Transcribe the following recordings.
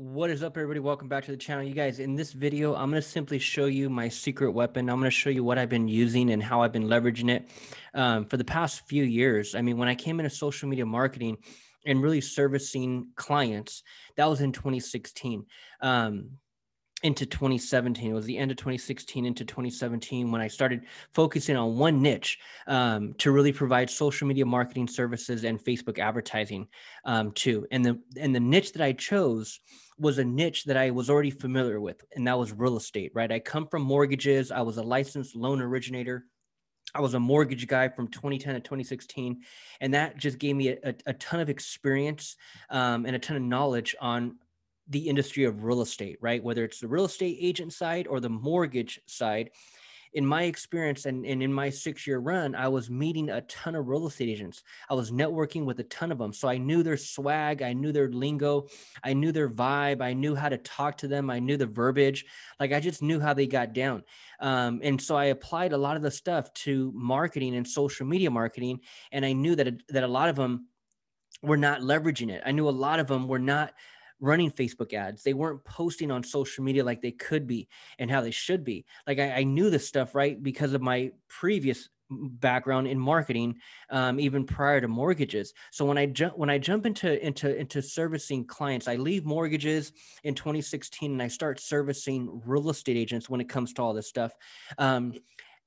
What is up, everybody? Welcome back to the channel. You guys, in this video, I'm going to simply show you my secret weapon. I'm going to show you what I've been using and how I've been leveraging it um, for the past few years. I mean, when I came into social media marketing and really servicing clients, that was in 2016. Um, into 2017. It was the end of 2016 into 2017 when I started focusing on one niche um, to really provide social media marketing services and Facebook advertising um, too. And the and the niche that I chose was a niche that I was already familiar with, and that was real estate. Right? I come from mortgages. I was a licensed loan originator. I was a mortgage guy from 2010 to 2016, and that just gave me a, a ton of experience um, and a ton of knowledge on the industry of real estate, right? Whether it's the real estate agent side or the mortgage side. In my experience and, and in my six year run, I was meeting a ton of real estate agents. I was networking with a ton of them. So I knew their swag, I knew their lingo, I knew their vibe, I knew how to talk to them, I knew the verbiage. Like I just knew how they got down. Um, and so I applied a lot of the stuff to marketing and social media marketing. And I knew that, that a lot of them were not leveraging it. I knew a lot of them were not running Facebook ads. They weren't posting on social media like they could be and how they should be. Like I, I knew this stuff, right? Because of my previous background in marketing um, even prior to mortgages so when i jump when i jump into into into servicing clients i leave mortgages in 2016 and i start servicing real estate agents when it comes to all this stuff um,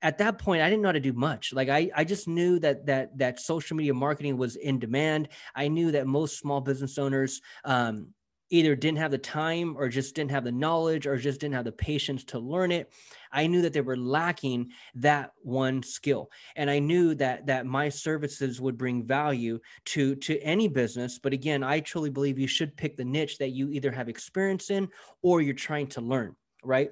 at that point i didn't know how to do much like i i just knew that that that social media marketing was in demand i knew that most small business owners um, either didn't have the time or just didn't have the knowledge or just didn't have the patience to learn it. I knew that they were lacking that one skill. And i knew that that my services would bring value to to any business. But again i truly believe you should pick the niche that you either have experience in or you're trying to learn right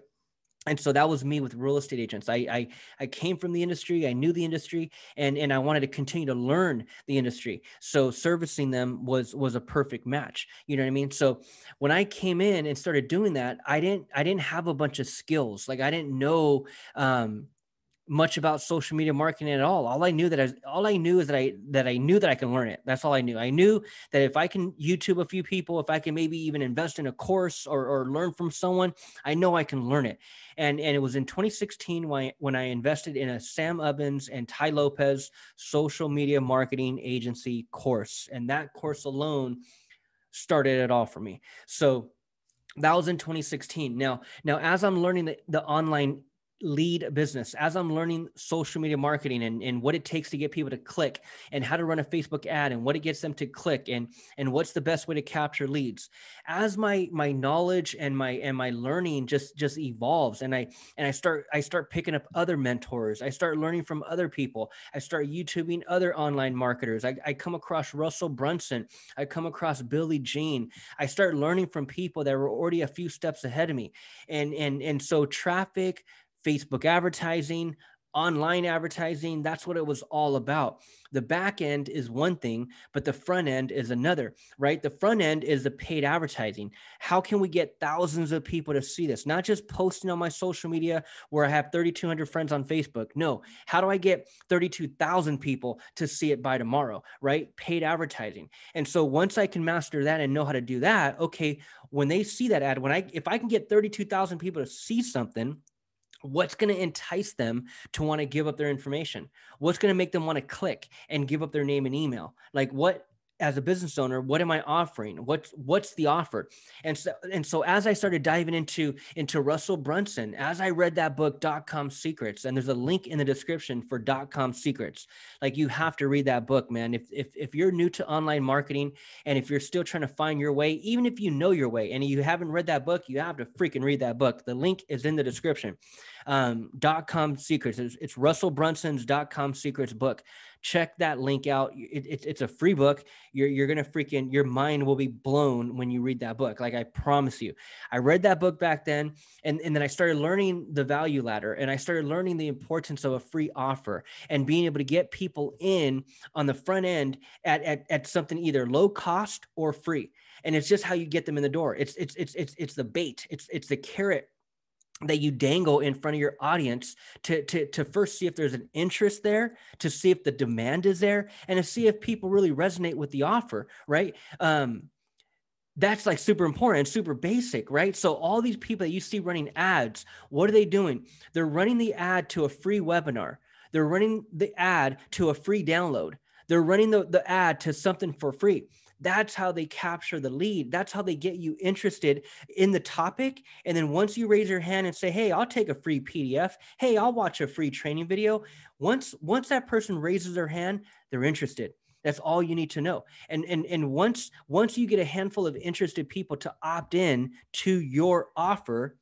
and so that was me with real estate agents. I, I i came from the industry i knew the industry and and i wanted to continue to learn the industry. So servicing them was was a perfect match you know what i mean? So when i came in and started doing that i didn't i didn't have a bunch of skills. Like i didn't know um much about social media marketing at all. All I knew that I all I knew is that I that I knew that I can learn it. That's all I knew. I knew that if I can YouTube a few people, if I can maybe even invest in a course or, or learn from someone, I know I can learn it. And and it was in 2016 when I, when I invested in a Sam Evans and Tai Lopez social media marketing agency course, and that course alone started it all for me. So that was in 2016 now now as i'm learning the, the online lead a business as i'm learning social media marketing and, and what it takes to get people to click and how to run a facebook ad and what it gets them to click and and what's the best way to capture leads. As my my knowledge and my and my learning just just evolves and i and i start i start picking up other mentors i start learning from other people i start youtubing other online marketers i, I come across russell brunson i come across Billy Gene i start learning from people that were already a few steps ahead of me. And and and so traffic Facebook advertising, online advertising. That's what it was all about. The back end is one thing, but the front end is another, right? The front end is the paid advertising. How can we get thousands of people to see this? Not just posting on my social media where I have 3,200 friends on Facebook. No, how do I get 32,000 people to see it by tomorrow, right? Paid advertising. And so once I can master that and know how to do that, okay, when they see that ad, when I, if I can get 32,000 people to see something, what's going to entice them to want to give up their information? What's going to make them want to click and give up their name and email? Like what as a business owner what am i offering? What's what's the offer? And so and so as i started diving into into russell brunson as i read that book DotCom Secrets and there's a link in the description for DotCom Secrets like you have to read that book man. If if, if you're new to online marketing and if you're still trying to find your way even if you know your way and you haven't read that book you have to freaking read that book. The link is in the description um, DotCom Secrets it's, it's russell brunson's DotCom Secrets book check that link out. It, it, it's a free book. You're, you're going to freaking, your mind will be blown when you read that book. Like I promise you, I read that book back then. And, and then I started learning the value ladder and I started learning the importance of a free offer and being able to get people in on the front end at, at, at something either low cost or free. And it's just how you get them in the door. It's, it's, it's, it's, it's the bait. It's, it's the carrot that you dangle in front of your audience to, to, to first see if there's an interest there, to see if the demand is there, and to see if people really resonate with the offer, right? Um, that's like super important and super basic, right? So all these people that you see running ads, what are they doing? They're running the ad to a free webinar. They're running the ad to a free download. They're running the, the ad to something for free. That's how they capture the lead. That's how they get you interested in the topic. And then once you raise your hand and say, "Hey, I'll take a free PDF. Hey, I'll watch a free training video." Once once that person raises their hand, they're interested. That's all you need to know. And and and once once you get a handful of interested people to opt in to your offer,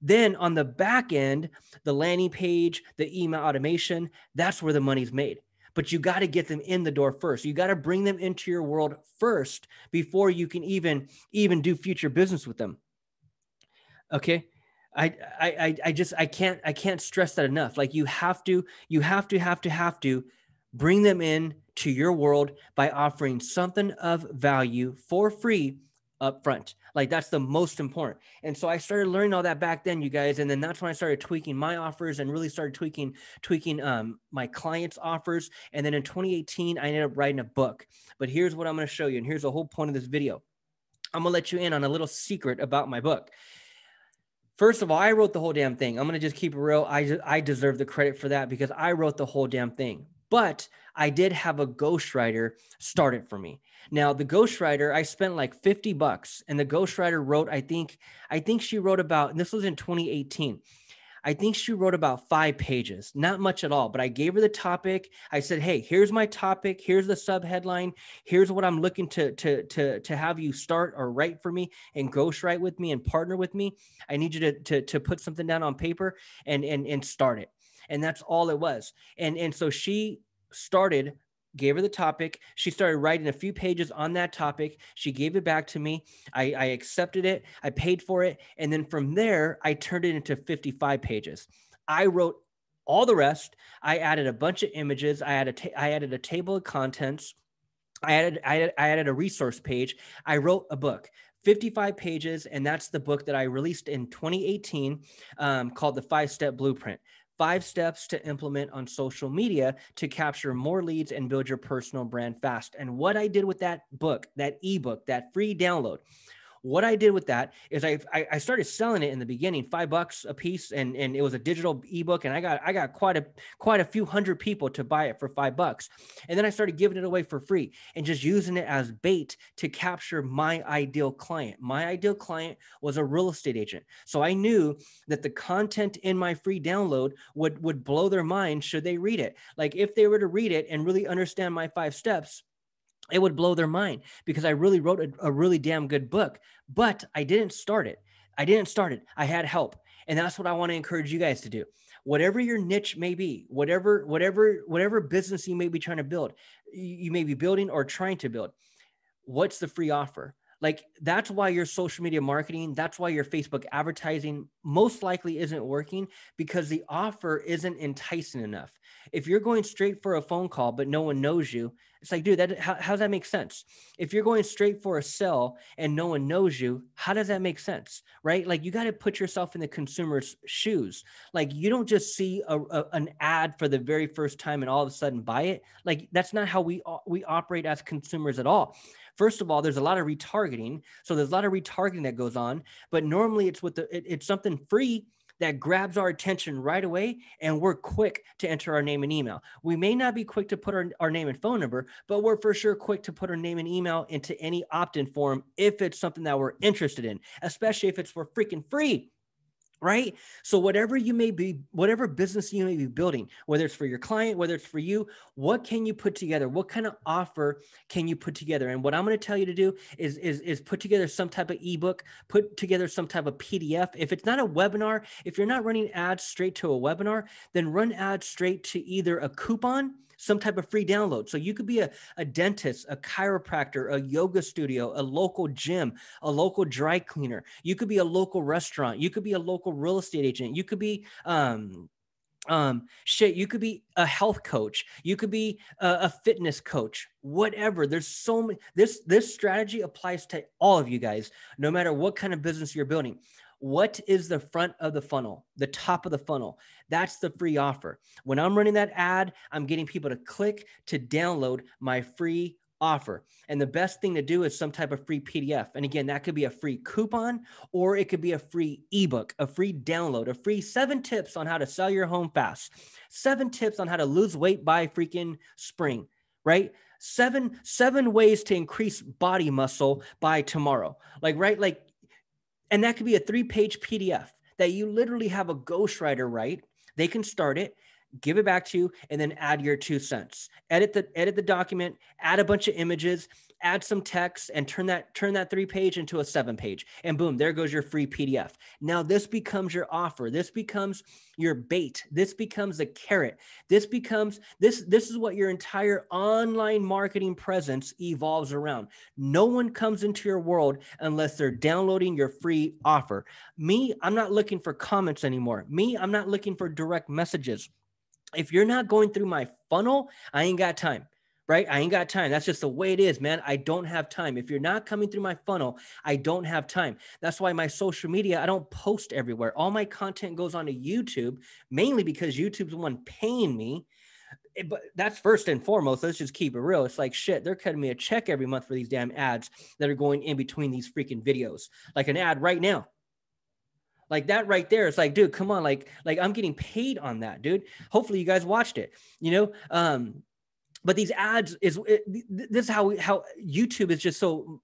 then on the back end, the landing page, the email automation, that's where the money's made. But you got to get them in the door first. You got to bring them into your world first before you can even even do future business with them. Okay? I, I I just I can't I can't stress that enough. Like you have to you have to have to have to bring them in to your world by offering something of value for free up front. Like that's the most important. And so I started learning all that back then, you guys. And then that's when I started tweaking my offers and really started tweaking, tweaking um, my clients' offers. And then in 2018, I ended up writing a book. But here's what I'm going to show you. And here's the whole point of this video. I'm going to let you in on a little secret about my book. First of all, I wrote the whole damn thing. I'm going to just keep it real. I, I deserve the credit for that because I wrote the whole damn thing but I did have a ghostwriter start it for me. Now the ghostwriter, I spent like 50 bucks and the ghostwriter wrote, I think, I think she wrote about, and this was in 2018. I think she wrote about five pages, not much at all, but I gave her the topic. I said, Hey, here's my topic. Here's the sub headline. Here's what I'm looking to, to, to, to have you start or write for me and ghostwrite with me and partner with me. I need you to, to, to put something down on paper and, and, and start it and that's all it was. And and so she started gave her the topic. She started writing a few pages on that topic. She gave it back to me. I, I accepted it. I paid for it. And then from there i turned it into 55 pages. I wrote all the rest. I added a bunch of images. I added ta- I added a table of contents. I added, I added i added a resource page. I wrote a book 55 pages. And that's the book that i released in 2018 um, called the five step blueprint five steps to implement on social media to capture more leads and build your personal brand fast. And what I did with that book, that ebook, that free download what I did with that is I, I started selling it in the beginning, five bucks a piece, and and it was a digital ebook, and I got I got quite a quite a few hundred people to buy it for five bucks, and then I started giving it away for free and just using it as bait to capture my ideal client. My ideal client was a real estate agent, so I knew that the content in my free download would would blow their mind should they read it. Like if they were to read it and really understand my five steps it would blow their mind because I really wrote a, a, really damn good book, but I didn't start it. I didn't start it. I had help. And that's what I want to encourage you guys to do. Whatever your niche may be, whatever, whatever, whatever business you may be trying to build, you may be building or trying to build, what's the free offer? Like that's why your social media marketing, that's why your Facebook advertising most likely isn't working because the offer isn't enticing enough. If you're going straight for a phone call but no one knows you, it's like, dude, that how, how does that make sense? If you're going straight for a sell and no one knows you, how does that make sense? Right? Like you got to put yourself in the consumer's shoes. Like you don't just see a, a, an ad for the very first time and all of a sudden buy it. Like that's not how we uh, we operate as consumers at all. First of all, there's a lot of retargeting. So there's a lot of retargeting that goes on, but normally it's with the it, it's something free that grabs our attention right away and we're quick to enter our name and email. We may not be quick to put our, our name and phone number, but we're for sure quick to put our name and email into any opt-in form if it's something that we're interested in, especially if it's for freaking free right? So whatever you may be, whatever business you may be building, whether it's for your client, whether it's for you, what can you put together? What kind of offer can you put together? And what I'm going to tell you to do is, is, is put together some type of ebook, put together some type of PDF. If it's not a webinar, if you're not running ads straight to a webinar, then run ads straight to either a coupon some type of free download. So you could be a, a dentist, a chiropractor, a yoga studio, a local gym, a local dry cleaner. You could be a local restaurant. You could be a local real estate agent. You could be, um, um shit you could be a health coach you could be a, a, fitness coach whatever there's so many this this strategy applies to all of you guys no matter what kind of business you're building what is the front of the funnel, the top of the funnel? That's the free offer. When I'm running that ad, I'm getting people to click to download my free offer. And the best thing to do is some type of free PDF. And again, that could be a free coupon or it could be a free ebook, a free download, a free seven tips on how to sell your home fast, seven tips on how to lose weight by freaking spring, right? Seven, seven ways to increase body muscle by tomorrow. Like, right? Like, and that could be a three page PDF that you literally have a ghostwriter write. They can start it give it back to you and then add your two cents edit the edit the document add a bunch of images add some text and turn that turn that three page into a seven page and boom there goes your free pdf now this becomes your offer. This becomes your bait. This becomes a carrot. This becomes this this is what your entire online marketing presence evolves around. No one comes into your world unless they're downloading your free offer. Me i'm not looking for comments anymore. Me i'm not looking for direct messages. If you're not going through my funnel, I ain't got time right? I ain't got time. That's just the way it is, man. I don't have time. If you're not coming through my funnel, I don't have time. That's why my social media, I don't post everywhere. All my content goes onto YouTube, mainly because YouTube's the one paying me. Eh, but that's first and foremost. Let's just keep it real. It's like shit. They're cutting me a check every month for these damn ads that are going in between these freaking videos. Like an ad right now like that right there it's like dude come on like like i'm getting paid on that dude hopefully you guys watched it you know um but these ads is it, this is how how youtube is just so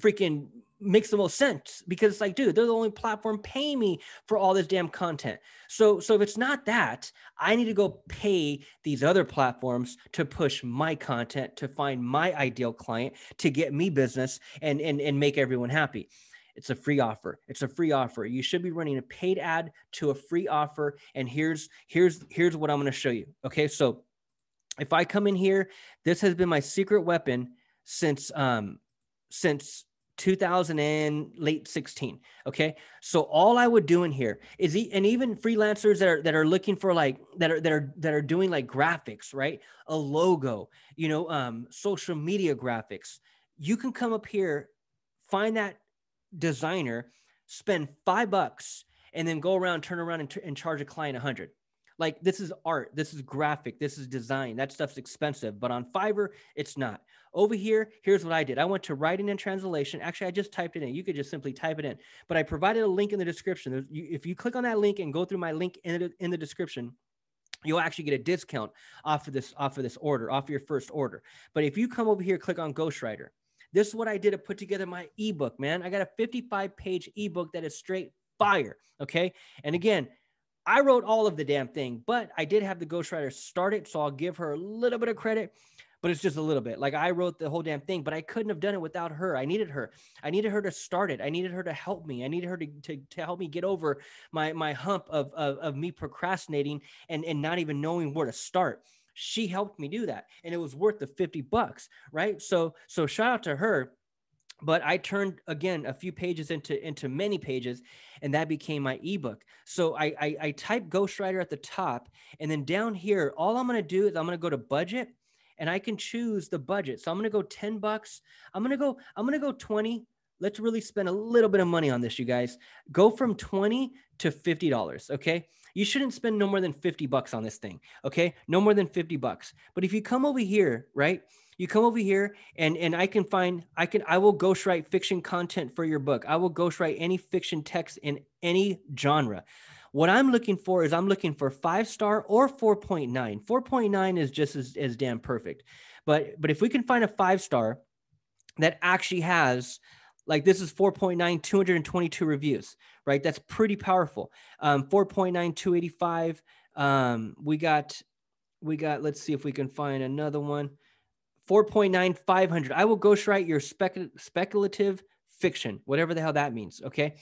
freaking makes the most sense because it's like dude they're the only platform paying me for all this damn content so so if it's not that i need to go pay these other platforms to push my content to find my ideal client to get me business and and, and make everyone happy it's a free offer. It's a free offer. You should be running a paid ad to a free offer. And here's here's here's what I'm going to show you. Okay, so if I come in here, this has been my secret weapon since um since 2000 and late 16 okay? So all i would do in here is and even freelancers that are that are looking for like that are that are that are doing like graphics right? A logo you know um social media graphics. You can come up here find that designer, spend five bucks, and then go around, turn around, and, t- and charge a client a hundred. Like this is art, this is graphic, this is design. That stuff's expensive, but on Fiverr, it's not. Over here, here's what I did. I went to writing and translation. Actually, I just typed it in. You could just simply type it in, but I provided a link in the description. if you click on that link and go through my link in the, in the description, you'll actually get a discount off of this off of this order, off of your first order. But if you come over here, click on Ghostwriter, this is what I did to put together my ebook, man. I got a 55 page ebook that is straight fire. Okay. And again, I wrote all of the damn thing, but I did have the ghostwriter start it. So I'll give her a little bit of credit, but it's just a little bit. Like I wrote the whole damn thing, but I couldn't have done it without her. I needed her. I needed her to start it. I needed her to help me. I needed her to, to, to help me get over my, my hump of, of, of me procrastinating and, and not even knowing where to start she helped me do that and it was worth the 50 bucks right so so shout out to her but i turned again a few pages into into many pages and that became my ebook so i i, I type ghostwriter at the top and then down here all i'm going to do is i'm going to go to budget and i can choose the budget so i'm going to go 10 bucks i'm going to go i'm going to go 20 let's really spend a little bit of money on this you guys go from 20 to $50 okay you shouldn't spend no more than 50 bucks on this thing. Okay. No more than 50 bucks. But if you come over here, right? You come over here and and I can find I can I will ghostwrite fiction content for your book. I will ghostwrite any fiction text in any genre. What I'm looking for is I'm looking for five star or 4.9. 4.9 is just as, as damn perfect. But but if we can find a five star that actually has like this is 4.9 222 reviews right that's pretty powerful um 4.9 285 um we got we got let's see if we can find another one 4.9 500 i will ghostwrite your spec- speculative fiction whatever the hell that means okay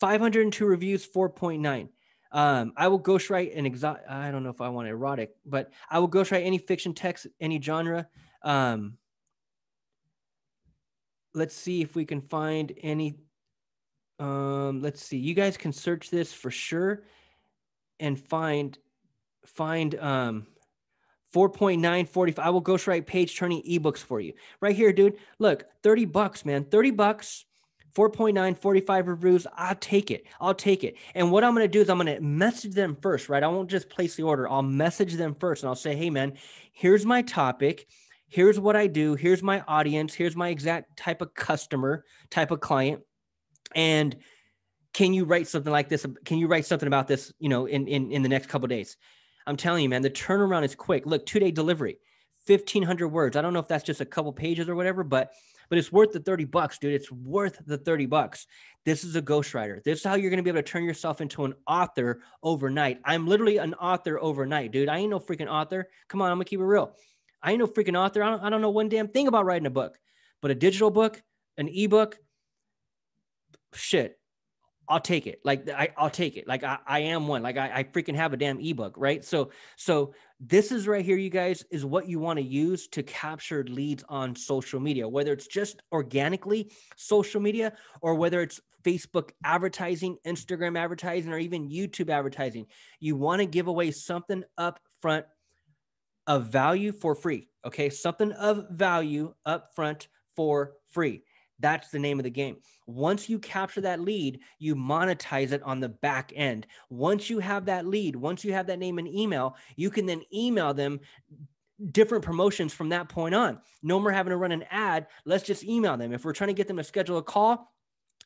502 reviews 4.9 um, I will ghostwrite an exotic. I don't know if I want erotic, but I will ghostwrite any fiction text, any genre. Um, let's see if we can find any. Um, let's see. You guys can search this for sure and find find um 4.945. I will ghostwrite page turning ebooks for you. Right here, dude. Look, 30 bucks, man. 30 bucks. 4.9 45 reviews i'll take it i'll take it and what i'm going to do is i'm going to message them first right i won't just place the order i'll message them first and i'll say hey man here's my topic here's what I do, here's my audience, here's my exact type of customer, type of client. And can you write something like this? Can you write something about this, you know, in in, in the next couple days? I'm telling you, man, the turnaround is quick. Look, two day delivery, 1500 words. I don't know if that's just a couple pages or whatever, but but it's worth the 30 bucks, dude. It's worth the 30 bucks. This is a ghostwriter. This is how you're going to be able to turn yourself into an author overnight. I'm literally an author overnight, dude. I ain't no freaking author. Come on, I'm going to keep it real. I ain't no freaking author. I don't, I don't know one damn thing about writing a book, but a digital book, an ebook, shit, I'll take it. Like I, I'll take it. Like I, I am one. Like I, I freaking have a damn ebook, right? So, so this is right here, you guys, is what you want to use to capture leads on social media, whether it's just organically social media or whether it's Facebook advertising, Instagram advertising, or even YouTube advertising. You want to give away something up front of value for free. Okay, something of value up front for free. That's the name of the game. Once you capture that lead, you monetize it on the back end. Once you have that lead, once you have that name and email, you can then email them different promotions from that point on. No more having to run an ad. Let's just email them. If we're trying to get them to schedule a call,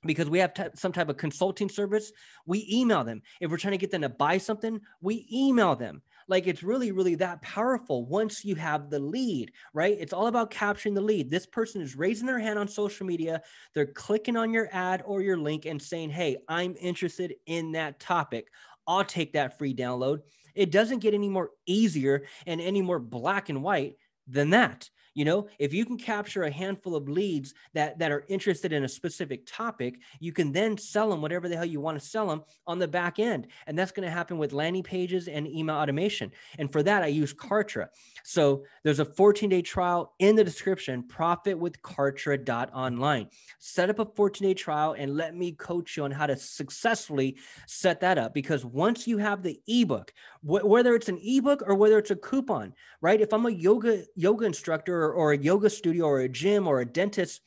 because we have t- some type of consulting service, we email them. If we're trying to get them to buy something, we email them. Like it's really, really that powerful once you have the lead, right? It's all about capturing the lead. This person is raising their hand on social media. They're clicking on your ad or your link and saying, Hey, I'm interested in that topic. I'll take that free download. It doesn't get any more easier and any more black and white than that. You know, if you can capture a handful of leads that that are interested in a specific topic, you can then sell them whatever the hell you want to sell them on the back end. And that's going to happen with landing pages and email automation. And for that, I use Kartra. So there's a 14-day trial in the description, profit with profitwithkartra.online. Set up a 14-day trial and let me coach you on how to successfully set that up. Because once you have the ebook, wh- whether it's an ebook or whether it's a coupon, right? If I'm a yoga yoga instructor or, a yoga studio or a gym or a dentist,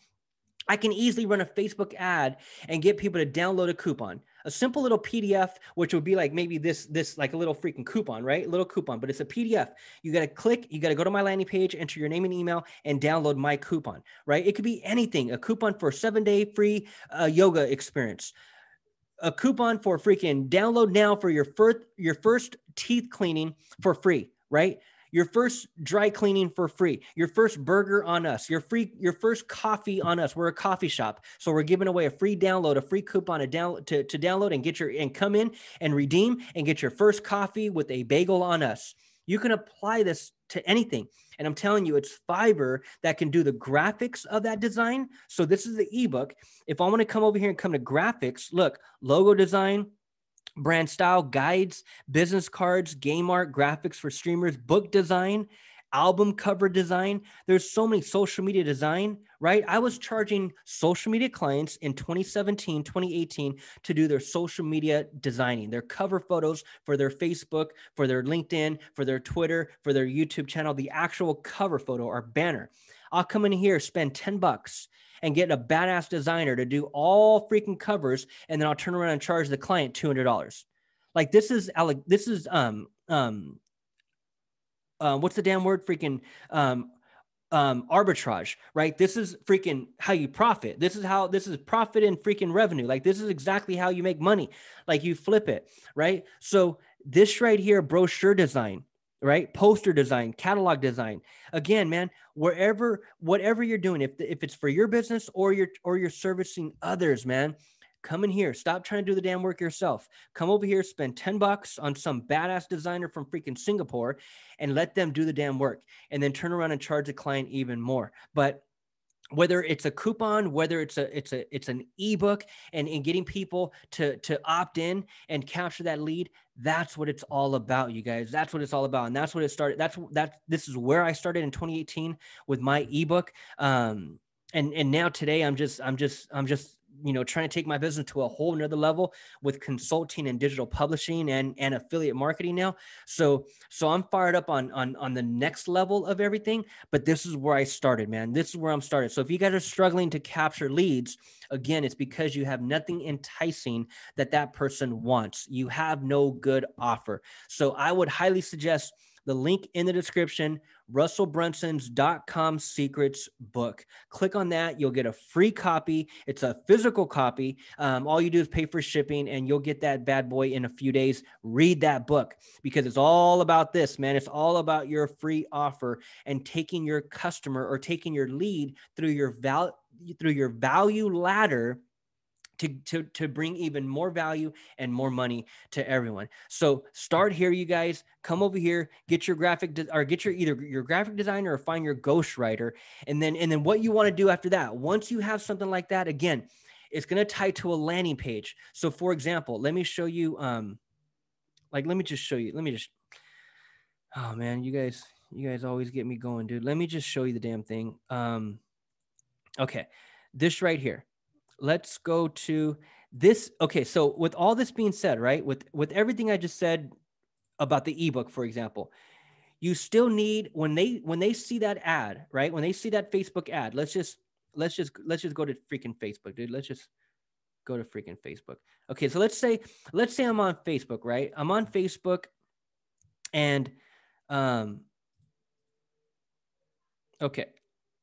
I can easily run a Facebook ad and get people to download a coupon, a simple little PDF, which would be like maybe this, this like a little freaking coupon, right? A little coupon, but it's a PDF. You got to click, you got to go to my landing page, enter your name and email, and download my coupon, right? It could be anything, a coupon for a seven day free uh, yoga experience, a coupon for freaking download now for your first your first teeth cleaning for free, right? Your first dry cleaning for free, your first burger on us, your free, your first coffee on us. We're a coffee shop, so we're giving away a free download, a free coupon, a down to, to download and get your and come in and redeem and get your first coffee with a bagel on us. You can apply this to anything. And I'm telling you, it's Fiverr that can do the graphics of that design. So this is the ebook. If I want to come over here and come to graphics, look, logo design, brand style guides, business cards, game art, graphics for streamers, book design, album cover design. There's so many social media design, right? I was charging social media clients in 2017, 2018 to do their social media designing, their cover photos for their Facebook, for their LinkedIn, for their Twitter, for their YouTube channel, the actual cover photo or banner. I'll come in here, spend 10 bucks and get a badass designer to do all freaking covers, and then I'll turn around and charge the client two hundred dollars. Like this is this is um um uh, what's the damn word? Freaking um um, arbitrage, right? This is freaking how you profit. This is how this is profit and freaking revenue. Like this is exactly how you make money. Like you flip it, right? So this right here, brochure design, right? Poster design, catalog design. Again, man, wherever, whatever you're doing, if, if it's for your business or you're, or you're servicing others, man, come in here. Stop trying to do the damn work yourself. Come over here, spend 10 bucks on some badass designer from freaking Singapore and let them do the damn work. And then turn around and charge the client even more. But whether it's a coupon whether it's a it's a it's an ebook and, and getting people to to opt in and capture that lead that's what it's all about you guys. That's what it's all about and that's what it started that's that this is where i started in 2018 with my ebook. Um and and now today i'm just i'm just i'm just you know trying to take my business to a whole nother level with consulting and digital publishing and and affiliate marketing now. So so i'm fired up on on on the next level of everything but this is where i started man. This is where i'm started. So if you guys are struggling to capture leads again it's because you have nothing enticing that that person wants. You have no good offer. So i would highly suggest the link in the description, russellbrunson's.com secrets book. Click on that. You'll get a free copy. It's a physical copy. Um, all you do is pay for shipping and you'll get that bad boy in a few days. Read that book because it's all about this, man. It's all about your free offer and taking your customer or taking your lead through your val- through your value ladder to, to, to bring even more value and more money to everyone. So start here, you guys. Come over here, get your graphic de- or get your either your graphic designer or find your ghostwriter. And then and then what you want to do after that, once you have something like that, again, it's going to tie to a landing page. So for example, let me show you um like let me just show you. Let me just oh man, you guys, you guys always get me going, dude. Let me just show you the damn thing. Um okay. This right here let's go to this. Okay, so with all this being said, right, with with everything I just said about the ebook, for example, you still need when they when they see that ad, right? When they see that Facebook ad, let's just let's just let's just go to freaking Facebook, dude. Let's just go to freaking Facebook. Okay, so let's say let's say I'm on Facebook, right? I'm on Facebook and um okay,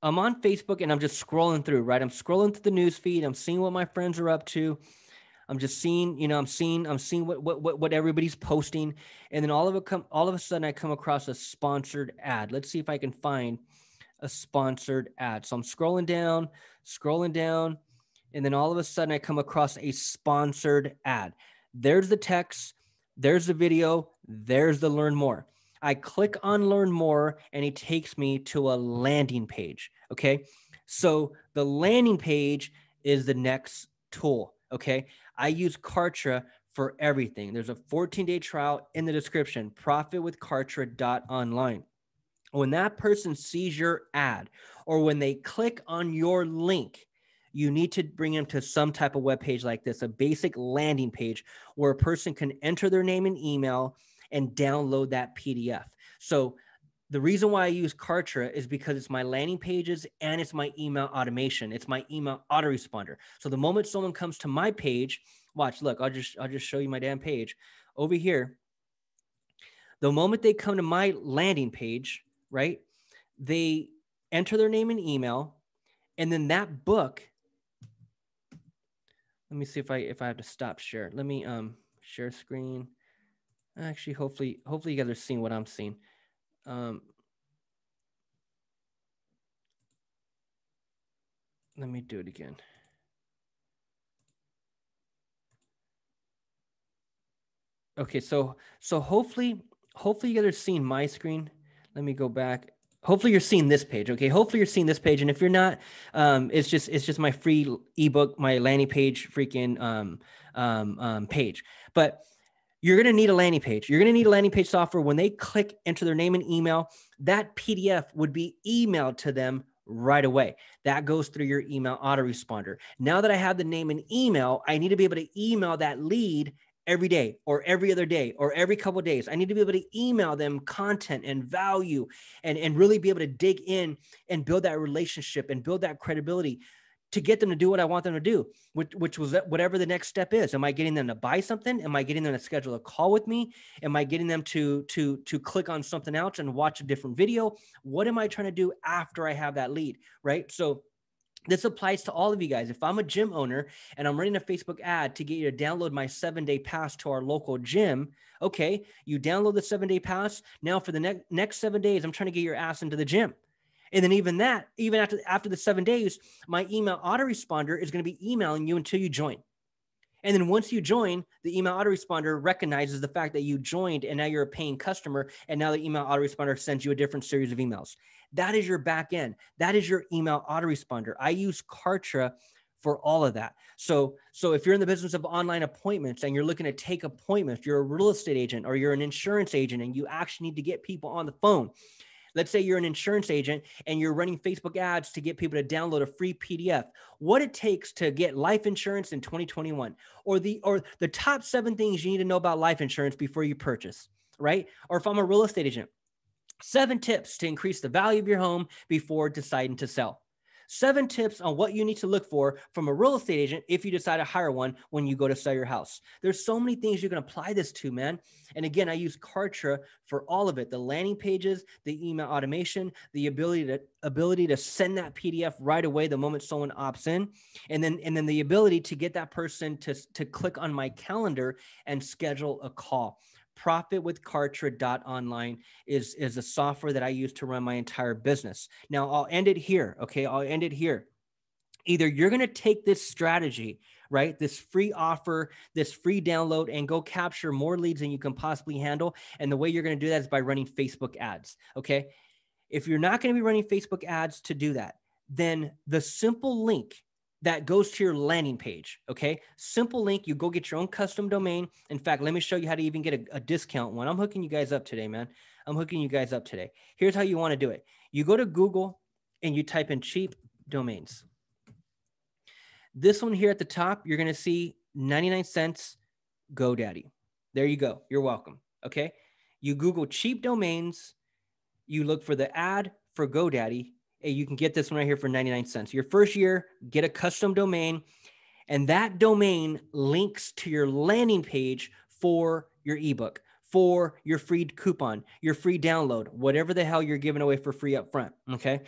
I'm on Facebook and I'm just scrolling through, right? I'm scrolling through the news feed. I'm seeing what my friends are up to. I'm just seeing, you know, I'm seeing, I'm seeing what what what, everybody's posting, and then all of a come, all of a sudden, I come across a sponsored ad. Let's see if I can find a sponsored ad. So I'm scrolling down, scrolling down, and then all of a sudden, I come across a sponsored ad. There's the text, there's the video, there's the learn more. I click on learn more and it takes me to a landing page. Okay. So the landing page is the next tool. Okay. I use Kartra for everything. There's a 14 day trial in the description, profitwithkartra.online. When that person sees your ad or when they click on your link, you need to bring them to some type of web page like this, a basic landing page where a person can enter their name and email and download that PDF. So the reason why I use Kartra is because it's my landing pages and it's my email automation. It's my email autoresponder. So the moment someone comes to my page, watch, look, I'll just I'll just show you my damn page over here. The moment they come to my landing page, right? They enter their name and email, and then that book. Let me see if I if I have to stop share. Let me um share screen. Actually, hopefully, hopefully you guys are seeing what I'm seeing. Um, let me do it again. Okay, so so hopefully, hopefully you guys are seeing my screen. Let me go back. Hopefully you're seeing this page. Okay, hopefully you're seeing this page, and if you're not, um, it's just it's just my free ebook, my landing page, freaking um, um, um, page. But you're going to need a landing page. You're going to need a landing page software. When they click enter their name and email, that PDF would be emailed to them right away. That goes through your email autoresponder. Now that I have the name and email, I need to be able to email that lead every day or every other day or every couple days. I need to be able to email them content and value and, and really be able to dig in and build that relationship and build that credibility to get them to do what I want them to do, which, which was whatever the next step is. Am I getting them to buy something? Am I getting them to schedule a call with me? Am I getting them to to to click on something else and watch a different video? What am I trying to do after I have that lead? Right. So this applies to all of you guys. If I'm a gym owner and I'm running a Facebook ad to get you to download my seven day pass to our local gym, okay, you download the seven day pass. Now for the next next seven days, I'm trying to get your ass into the gym. And then even that, even after after the seven days, my email autoresponder is going to be emailing you until you join. And then once you join, the email autoresponder recognizes the fact that you joined and now you're a paying customer. And now the email autoresponder sends you a different series of emails. That is your back end. That is your email autoresponder. I use Kartra for all of that. So, so if you're in the business of online appointments and you're looking to take appointments, you're a real estate agent or you're an insurance agent and you actually need to get people on the phone, Let's say you're an insurance agent and you're running Facebook ads to get people to download a free PDF. What it takes to get life insurance in 2021 or the or the top 7 things you need to know about life insurance before you purchase, right? Or if I'm a real estate agent, seven tips to increase the value of your home before deciding to sell. Seven tips on what you need to look for from a real estate agent if you decide to hire one when you go to sell your house. There's so many things you can apply this to, man. And again, I use Kartra for all of it: the landing pages, the email automation, the ability to ability to send that PDF right away the moment someone opts in, and then and then the ability to get that person to to click on my calendar and schedule a call profitwithkartra.online is is a software that I use to run my entire business. Now I'll end it here. Okay. I'll end it here. Either you're going to take this strategy, right? This free offer, this free download, and go capture more leads than you can possibly handle. And the way you're going to do that is by running Facebook ads. Okay. If you're not going to be running Facebook ads to do that, then the simple link that goes to your landing page. Okay. Simple link. You go get your own custom domain. In fact, let me show you how to even get a, a, discount one. I'm hooking you guys up today, man. I'm hooking you guys up today. Here's how you want to do it you go to Google and you type in cheap domains. This one here at the top, you're going to see 99 cents GoDaddy. There you go. You're welcome. Okay. You Google cheap domains, you look for the ad for GoDaddy, Hey, you can get this one right here for 99 cents. Your first year, get a custom domain, and that domain links to your landing page for your ebook, for your free coupon, your free download, whatever the hell you're giving away for free up front. Okay.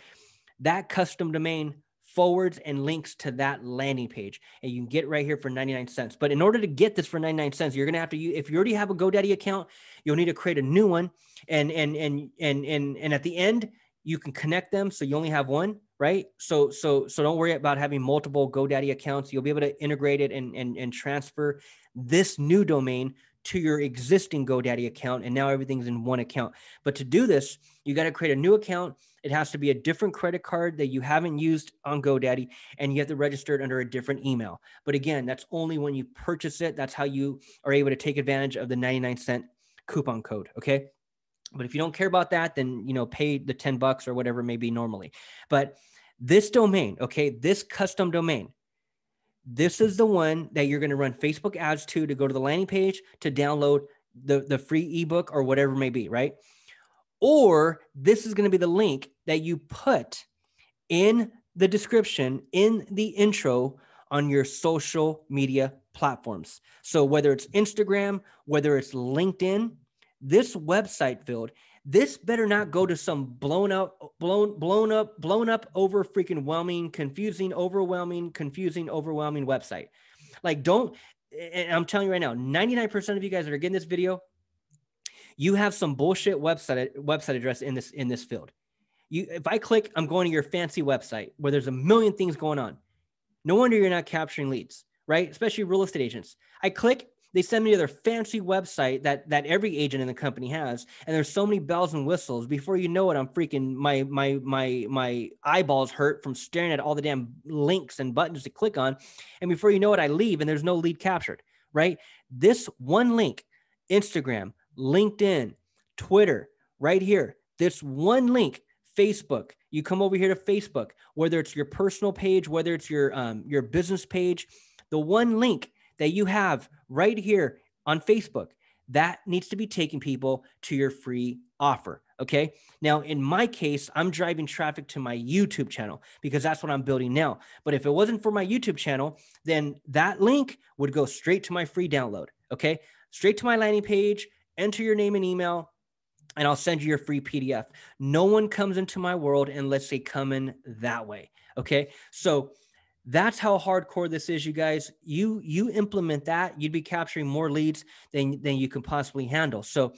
That custom domain forwards and links to that landing page and you can get right here for 99 cents but in order to get this for 99 cents you're going to have to if you already have a godaddy account you'll need to create a new one and and and and and, and at the end you can connect them so you only have one right? So so so don't worry about having multiple godaddy accounts. You'll be able to integrate it and and, and transfer this new domain to your existing godaddy account and now everything's in one account. But to do this you got to create a new account. It has to be a different credit card that you haven't used on godaddy and you have to register it under a different email. But again that's only when you purchase it. That's how you are able to take advantage of the 99 cent coupon code okay but if you don't care about that, then you know, pay the 10 bucks or whatever it may be normally. But this domain, okay, this custom domain, this is the one that you're going to run Facebook ads to to go to the landing page to download the, the free ebook or whatever may be, right? Or this is going to be the link that you put in the description, in the intro on your social media platforms. So whether it's Instagram, whether it's LinkedIn, this website field this better not go to some blown up blown blown up blown up over freaking whelming confusing overwhelming confusing overwhelming website. Like don't and i'm telling you right now 99% of you guys that are getting this video you have some bullshit website website address in this in this field. You if i click i'm going to your fancy website where there's a million things going on. No wonder you're not capturing leads right? Especially real estate agents. I click they send me to their fancy website that that every agent in the company has and there's so many bells and whistles. Before you know it i'm freaking my my my my eyeballs hurt from staring at all the damn links and buttons to click on. And before you know it i leave and there's no lead captured right? This one link instagram linkedin twitter right here this one link facebook you come over here to facebook whether it's your personal page whether it's your um, your business page the one link that you have right here on Facebook. That needs to be taking people to your free offer. Okay. Now, in my case, I'm driving traffic to my YouTube channel because that's what I'm building now. But if it wasn't for my YouTube channel, then that link would go straight to my free download. Okay. Straight to my landing page, enter your name and email, and I'll send you your free PDF. No one comes into my world unless they come in that way. Okay. So, that's how hardcore this is you guys. You you implement that you'd be capturing more leads than than you can possibly handle. So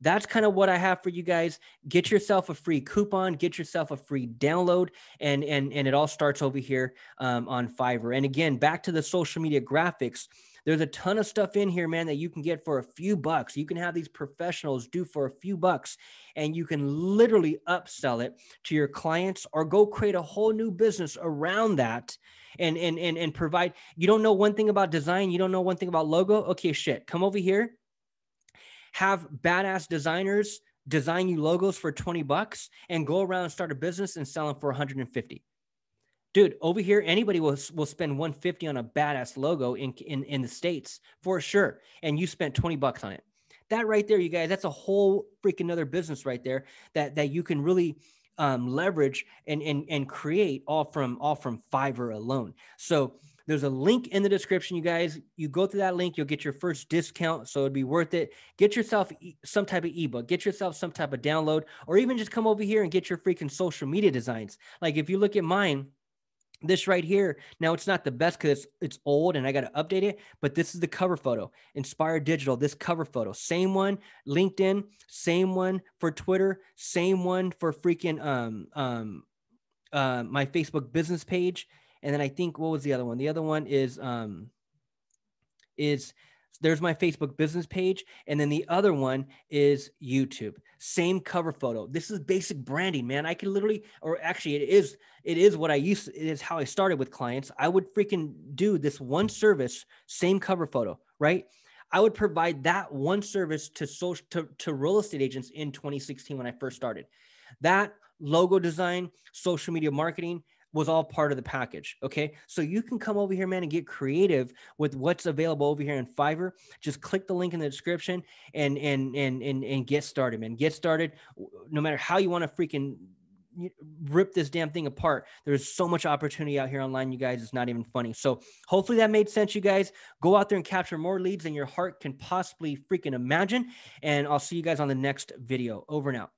that's kind of what i have for you guys. Get yourself a free coupon get yourself a free download and and and it all starts over here um, on fiverr. And again back to the social media graphics there's a ton of stuff in here, man, that you can get for a few bucks. You can have these professionals do for a few bucks, and you can literally upsell it to your clients or go create a whole new business around that and and and and provide. You don't know one thing about design, you don't know one thing about logo. Okay, shit. Come over here. Have badass designers design you logos for 20 bucks and go around and start a business and sell them for 150 dude over here anybody will, will spend 150 on a badass logo in, in in the states for sure and you spent 20 bucks on it that right there you guys that's a whole freaking other business right there that that you can really um, leverage and and and create all from all from Fiverr alone. So there's a link in the description, you guys. You go through that link, you'll get your first discount. So it'd be worth it. Get yourself some type of ebook, get yourself some type of download, or even just come over here and get your freaking social media designs. Like if you look at mine, this right here now it's not the best because it's, it's old and i got to update it but this is the cover photo inspired digital this cover photo same one linkedin same one for twitter same one for freaking um um uh, my facebook business page and then i think what was the other one? The other one is um is there's my Facebook business page. And then the other one is YouTube. Same cover photo. This is basic branding, man. I can literally, or actually, it is, it is what I used, it is how I started with clients. I would freaking do this one service, same cover photo, right? I would provide that one service to social to, to real estate agents in 2016 when I first started. That logo design, social media marketing, was all part of the package. Okay. So you can come over here, man, and get creative with what's available over here in Fiverr. Just click the link in the description and and and and, and get started, man. Get started. No matter how you want to freaking rip this damn thing apart. There's so much opportunity out here online, you guys. It's not even funny. So hopefully that made sense, you guys. Go out there and capture more leads than your heart can possibly freaking imagine. And I'll see you guys on the next video. Over and out.